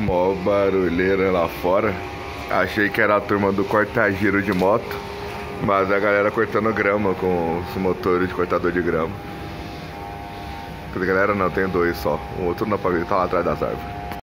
Mó barulheira lá fora. Achei que era a turma do corta-giro de moto. Mas a galera cortando grama com os motores de cortador de grama. Quer galera não, tem dois só. O outro não pode tá lá atrás das árvores.